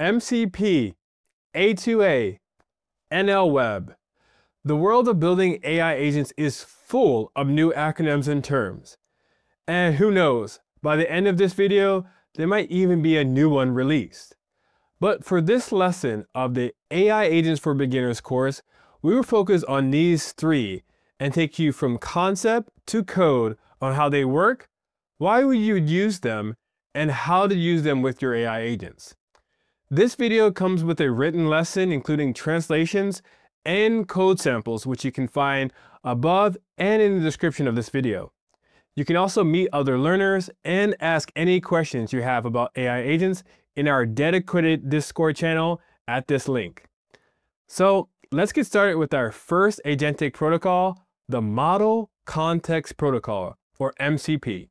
MCP, A2A, NLWeb. The world of building AI agents is full of new acronyms and terms. And who knows, by the end of this video, there might even be a new one released. But for this lesson of the AI Agents for Beginners course, we will focus on these three and take you from concept to code on how they work, why would you use them, and how to use them with your AI agents. This video comes with a written lesson including translations and code samples which you can find above and in the description of this video. You can also meet other learners and ask any questions you have about AI agents in our dedicated Discord channel at this link. So let's get started with our first agentic protocol, the Model Context Protocol, or MCP.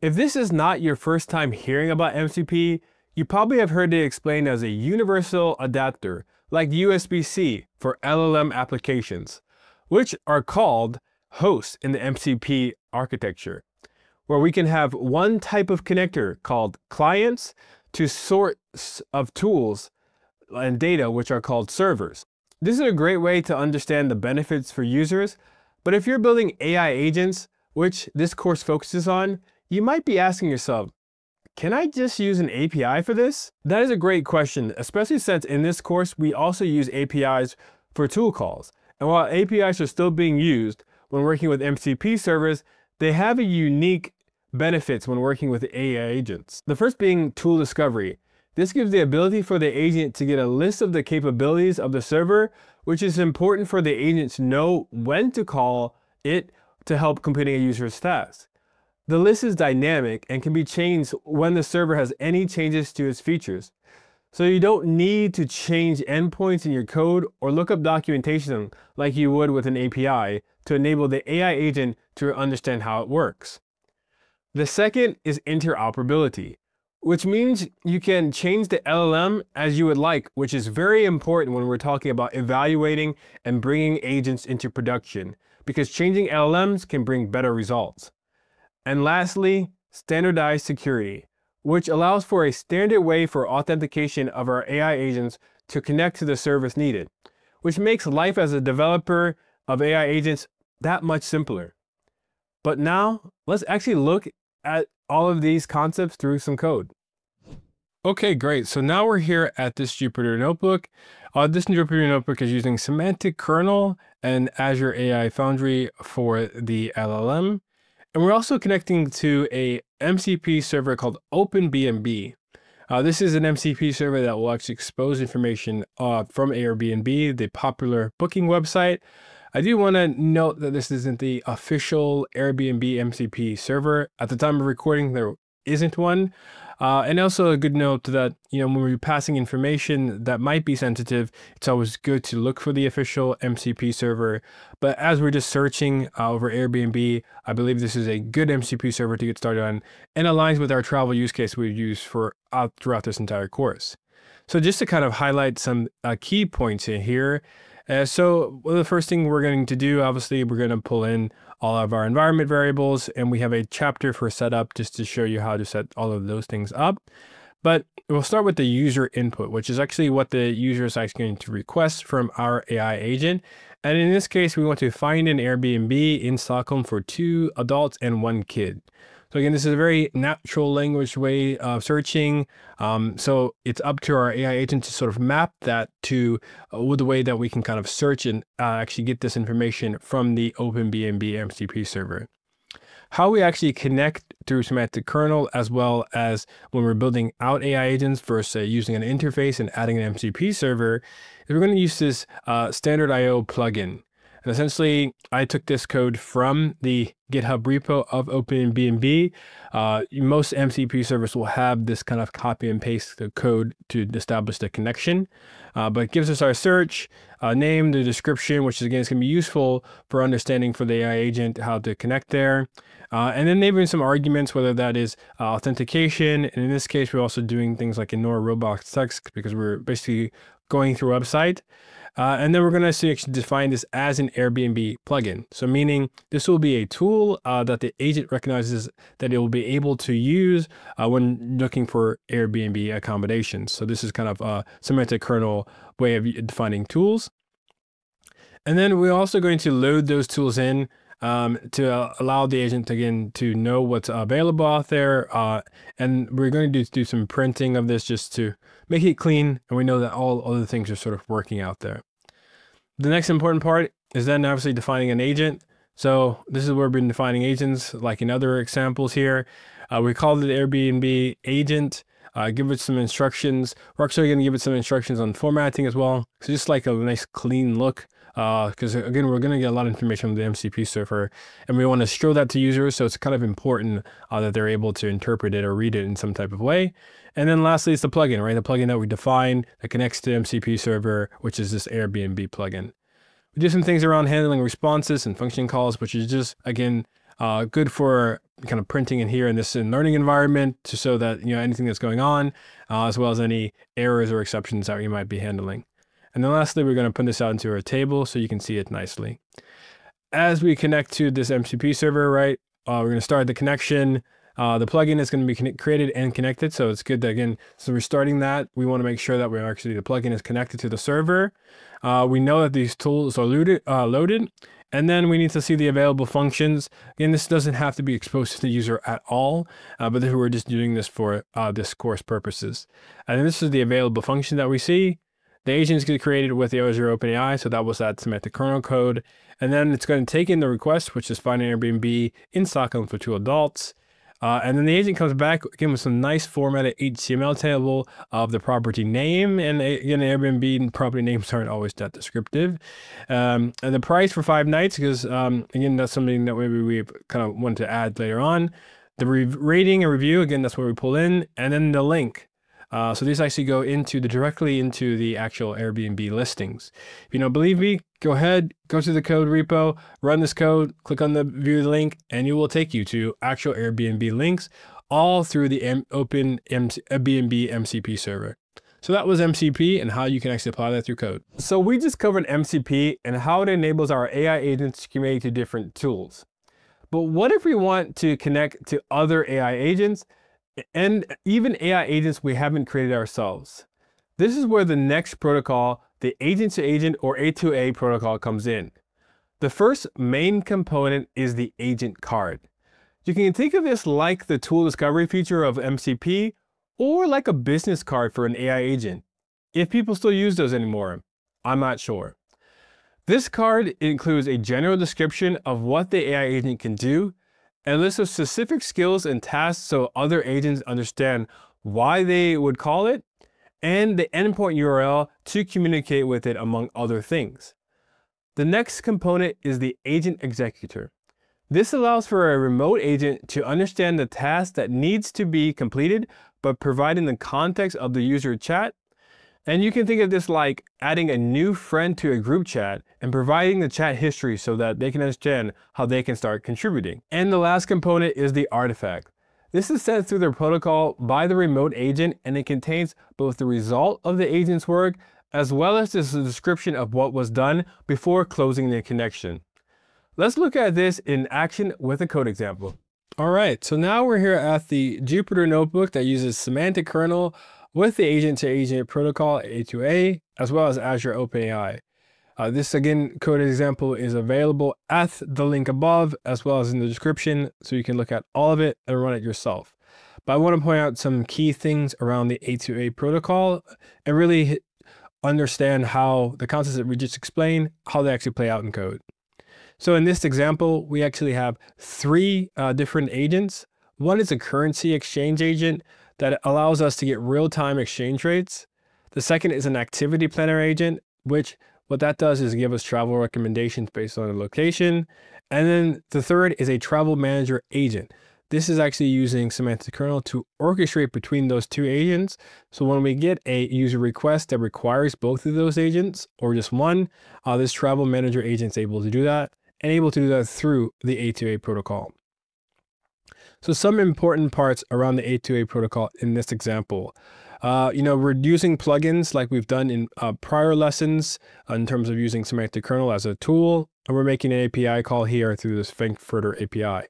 If this is not your first time hearing about MCP, you probably have heard it explained as a universal adapter, like USB-C for LLM applications, which are called hosts in the MCP architecture, where we can have one type of connector called clients to sorts of tools and data which are called servers. This is a great way to understand the benefits for users, but if you're building AI agents, which this course focuses on, you might be asking yourself, can I just use an API for this? That is a great question, especially since in this course, we also use APIs for tool calls. And while APIs are still being used when working with MCP servers, they have a unique benefits when working with AI agents. The first being tool discovery. This gives the ability for the agent to get a list of the capabilities of the server, which is important for the agent to know when to call it to help completing a user's task. The list is dynamic and can be changed when the server has any changes to its features. So you don't need to change endpoints in your code or look up documentation like you would with an API to enable the AI agent to understand how it works. The second is interoperability which means you can change the LLM as you would like, which is very important when we're talking about evaluating and bringing agents into production, because changing LLMs can bring better results. And lastly, standardized security, which allows for a standard way for authentication of our AI agents to connect to the service needed, which makes life as a developer of AI agents that much simpler. But now, let's actually look at all of these concepts through some code. Okay, great. So now we're here at this Jupyter Notebook. Uh, this Jupyter Notebook is using Semantic Kernel and Azure AI Foundry for the LLM. And we're also connecting to a MCP server called OpenBnB. Uh, this is an MCP server that will actually expose information uh, from Airbnb, the popular booking website. I do want to note that this isn't the official Airbnb MCP server. At the time of recording, there isn't one. Uh, and also a good note that, you know, when we're passing information that might be sensitive, it's always good to look for the official MCP server. But as we're just searching uh, over Airbnb, I believe this is a good MCP server to get started on and aligns with our travel use case we've used for uh, throughout this entire course. So just to kind of highlight some uh, key points in here. Uh, so well, the first thing we're going to do, obviously, we're going to pull in all of our environment variables, and we have a chapter for setup just to show you how to set all of those things up. But we'll start with the user input, which is actually what the user is actually going to request from our AI agent. And in this case, we want to find an Airbnb in Stockholm for two adults and one kid. So again, this is a very natural language way of searching. Um, so it's up to our AI agent to sort of map that to uh, the way that we can kind of search and uh, actually get this information from the OpenBnB MCP server. How we actually connect through semantic kernel as well as when we're building out AI agents versus uh, using an interface and adding an MCP server is we're going to use this uh, standard IO plugin. And essentially, I took this code from the GitHub repo of OpenBnB. Uh, most MCP servers will have this kind of copy and paste the code to establish the connection. Uh, but it gives us our search, uh, name, the description, which is, again is going to be useful for understanding for the AI agent how to connect there. Uh, and then they maybe some arguments, whether that is uh, authentication. And in this case, we're also doing things like ignore robots text because we're basically going through a website. Uh, and then we're going to actually define this as an Airbnb plugin. So meaning this will be a tool uh, that the agent recognizes that it will be able to use uh, when looking for Airbnb accommodations. So this is kind of a semantic kernel way of defining tools. And then we're also going to load those tools in um, to uh, allow the agent again to know what's available out there. Uh, and we're going to do, do some printing of this just to make it clean. And we know that all other things are sort of working out there. The next important part is then obviously defining an agent. So this is where we've been defining agents like in other examples here. Uh, we called it Airbnb agent. Uh, give it some instructions. We're actually going to give it some instructions on formatting as well. So just like a nice clean look because uh, again, we're going to get a lot of information from the MCP server and we want to show that to users. So it's kind of important uh, that they're able to interpret it or read it in some type of way. And then lastly, it's the plugin, right? The plugin that we define that connects to MCP server, which is this Airbnb plugin. We do some things around handling responses and function calls, which is just, again, uh, good for kind of printing in here in this learning environment to show that, you know, anything that's going on, uh, as well as any errors or exceptions that you might be handling. And then lastly, we're going to put this out into our table so you can see it nicely. As we connect to this MCP server, right, uh, we're going to start the connection. Uh, the plugin is going to be created and connected. So it's good that again, so we're starting that. We want to make sure that we're actually, the plugin is connected to the server. Uh, we know that these tools are loaded, uh, loaded and then we need to see the available functions. Again, this doesn't have to be exposed to the user at all, uh, but we're just doing this for uh, this course purposes. And this is the available function that we see. The agent is created with the Azure OpenAI, so that was that semantic kernel code. And then it's going to take in the request, which is find an Airbnb in Stockholm for two adults. Uh, and then the agent comes back again with some nice formatted HTML table of the property name. And again, Airbnb property names aren't always that descriptive. Um, and the price for five nights, because um, again, that's something that maybe we kind of want to add later on. The rating and review, again, that's where we pull in. And then the link. Uh, so these actually go into the directly into the actual Airbnb listings. If you don't believe me, go ahead, go to the code repo, run this code, click on the view link, and it will take you to actual Airbnb links all through the M open MC Airbnb MCP server. So that was MCP and how you can actually apply that through code. So we just covered MCP and how it enables our AI agents to communicate to different tools. But what if we want to connect to other AI agents and even AI agents we haven't created ourselves. This is where the next protocol, the agent to agent or A2A protocol comes in. The first main component is the agent card. You can think of this like the tool discovery feature of MCP or like a business card for an AI agent. If people still use those anymore, I'm not sure. This card includes a general description of what the AI agent can do a list of specific skills and tasks so other agents understand why they would call it, and the endpoint URL to communicate with it among other things. The next component is the agent executor. This allows for a remote agent to understand the task that needs to be completed, but providing the context of the user chat and you can think of this like adding a new friend to a group chat and providing the chat history so that they can understand how they can start contributing. And the last component is the artifact. This is sent through the protocol by the remote agent and it contains both the result of the agent's work as well as the description of what was done before closing the connection. Let's look at this in action with a code example. All right, so now we're here at the Jupyter notebook that uses semantic kernel with the agent-to-agent protocol A2A, as well as Azure OpenAI. Uh, this again code example is available at the link above as well as in the description so you can look at all of it and run it yourself. But I want to point out some key things around the A2A protocol and really understand how the concepts that we just explained, how they actually play out in code. So in this example, we actually have three uh, different agents. One is a currency exchange agent that allows us to get real-time exchange rates. The second is an activity planner agent, which what that does is give us travel recommendations based on the location. And then the third is a travel manager agent. This is actually using semantic kernel to orchestrate between those two agents. So when we get a user request that requires both of those agents or just one, uh, this travel manager agent is able to do that and able to do that through the A2A protocol. So some important parts around the A2A protocol in this example. Uh, you know, we're using plugins like we've done in uh, prior lessons uh, in terms of using semantic kernel as a tool, and we're making an API call here through this Frankfurter API.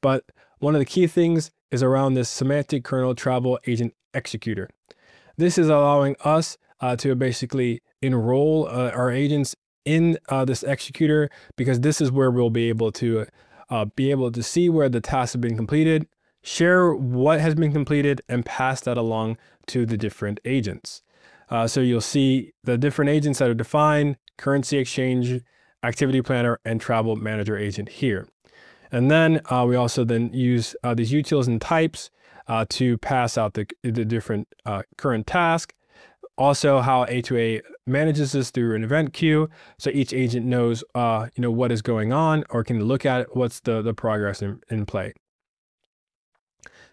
But one of the key things is around this semantic kernel travel agent executor. This is allowing us uh, to basically enroll uh, our agents in uh, this executor because this is where we'll be able to uh, be able to see where the tasks have been completed, share what has been completed, and pass that along to the different agents. Uh, so you'll see the different agents that are defined, currency exchange, activity planner, and travel manager agent here. And then uh, we also then use uh, these utils and types uh, to pass out the, the different uh, current task. Also how A2A manages this through an event queue. So each agent knows, uh, you know, what is going on or can look at what's the, the progress in, in play.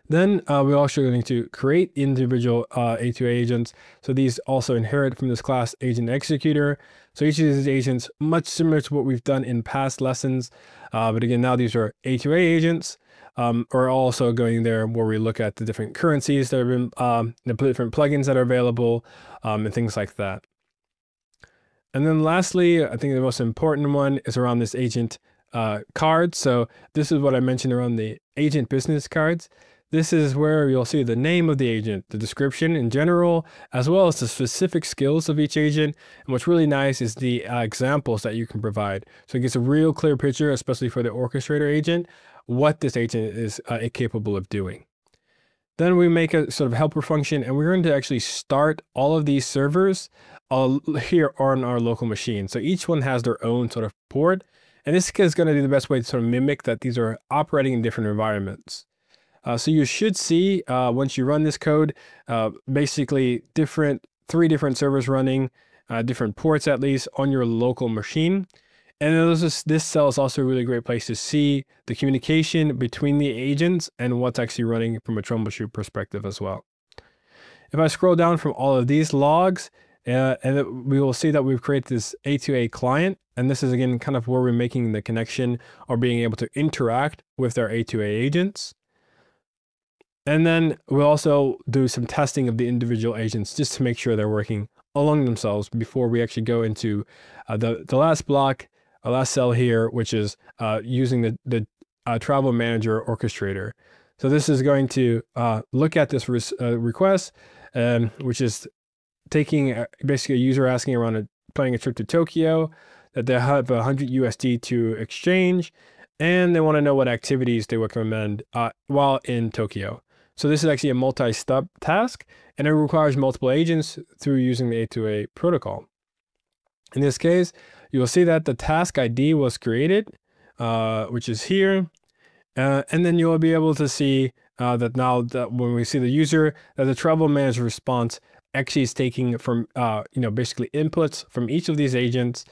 Then uh, we're also going to create individual uh, A2A agents. So these also inherit from this class agent executor. So each of these agents, much similar to what we've done in past lessons. Uh, but again, now these are A2A agents. Um, also going there where we look at the different currencies that have been, um, the different plugins that are available, um, and things like that. And then lastly, I think the most important one is around this agent uh, card. So this is what I mentioned around the agent business cards. This is where you'll see the name of the agent, the description in general, as well as the specific skills of each agent. And what's really nice is the uh, examples that you can provide. So it gets a real clear picture, especially for the orchestrator agent, what this agent is uh, capable of doing. Then we make a sort of helper function, and we're going to actually start all of these servers uh, here on our local machine. So each one has their own sort of port. And this is going to be the best way to sort of mimic that these are operating in different environments. Uh, so you should see uh, once you run this code, uh, basically different three different servers running, uh, different ports at least on your local machine. And this, this cell is also a really great place to see the communication between the agents and what's actually running from a troubleshoot perspective as well. If I scroll down from all of these logs, uh, and we will see that we've created this A2A client. And this is again kind of where we're making the connection or being able to interact with our A2A agents. And then we'll also do some testing of the individual agents just to make sure they're working along themselves before we actually go into uh, the, the last block, a last cell here, which is uh, using the, the uh, travel manager orchestrator. So this is going to uh, look at this uh, request, um, which is taking uh, basically a user asking around a, planning a trip to Tokyo, that they have 100 USD to exchange, and they want to know what activities they recommend while in Tokyo. So this is actually a multi-step task, and it requires multiple agents through using the A2A protocol. In this case, you will see that the task ID was created, uh, which is here. Uh, and then you'll be able to see uh, that now that when we see the user, that the travel manager response actually is taking from, uh, you know, basically inputs from each of these agents,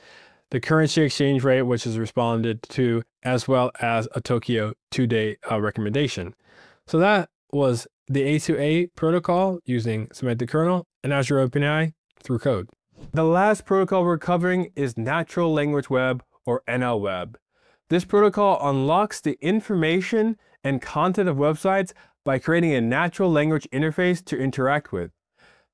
the currency exchange rate, which is responded to, as well as a Tokyo two-day uh, recommendation. So that was the A2A protocol using semantic kernel and Azure OpenAI through code. The last protocol we're covering is Natural Language Web or NLWeb. This protocol unlocks the information and content of websites by creating a natural language interface to interact with.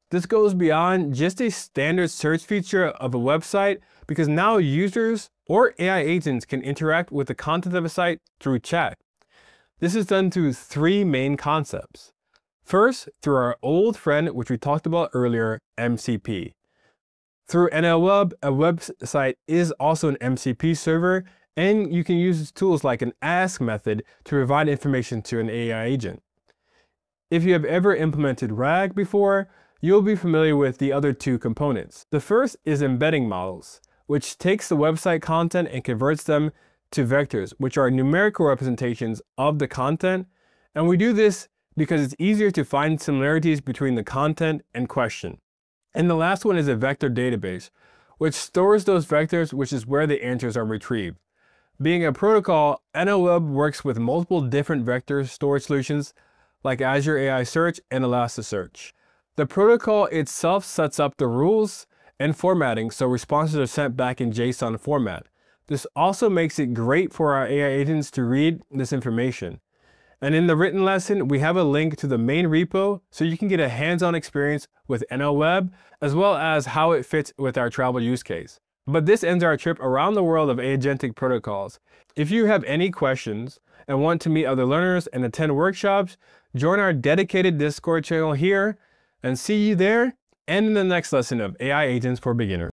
This goes beyond just a standard search feature of a website because now users or AI agents can interact with the content of a site through chat. This is done through three main concepts. First, through our old friend, which we talked about earlier, MCP. Through NLWeb, a website is also an MCP server, and you can use tools like an ask method to provide information to an AI agent. If you have ever implemented RAG before, you'll be familiar with the other two components. The first is embedding models, which takes the website content and converts them to vectors, which are numerical representations of the content. And we do this because it's easier to find similarities between the content and question. And the last one is a vector database, which stores those vectors, which is where the answers are retrieved. Being a protocol, NLWeb works with multiple different vector storage solutions like Azure AI Search and Elasticsearch. The protocol itself sets up the rules and formatting so responses are sent back in JSON format. This also makes it great for our AI agents to read this information. And in the written lesson, we have a link to the main repo so you can get a hands-on experience with NLWeb, as well as how it fits with our travel use case. But this ends our trip around the world of agentic protocols. If you have any questions and want to meet other learners and attend workshops, join our dedicated Discord channel here and see you there and in the next lesson of AI Agents for Beginners.